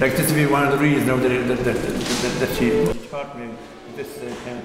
Like this would be one of the reasons now that, that, that, that, that she taught me this uh, kind of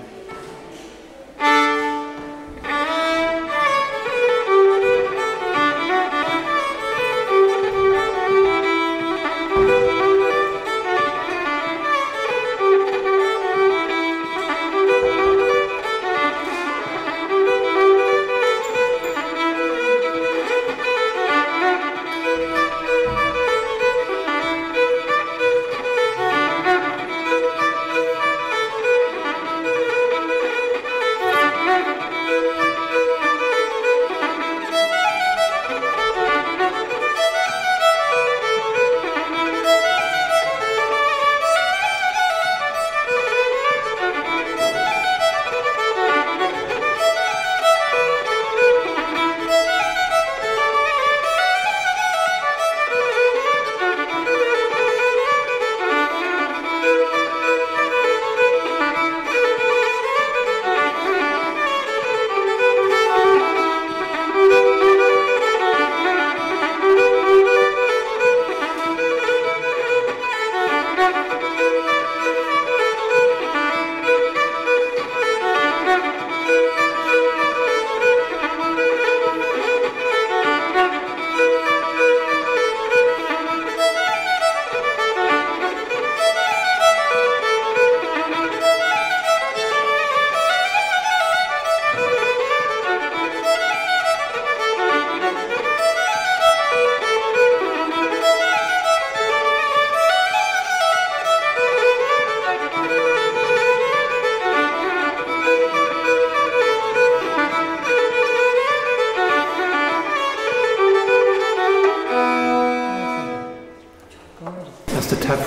That's the tap